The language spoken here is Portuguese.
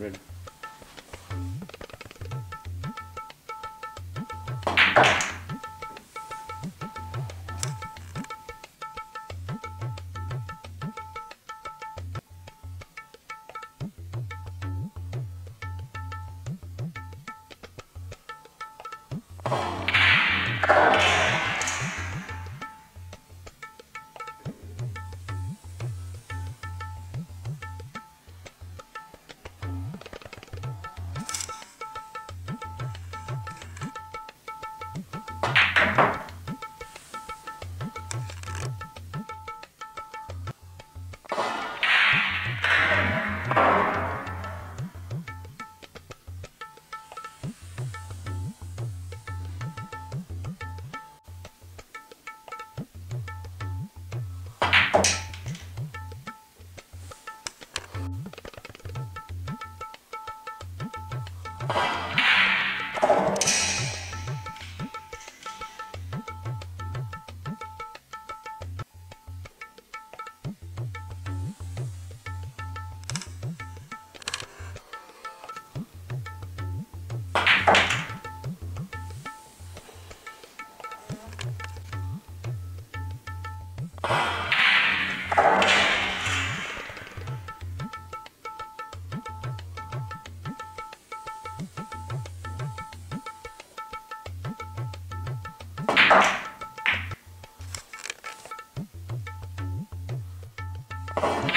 Red. Oh. You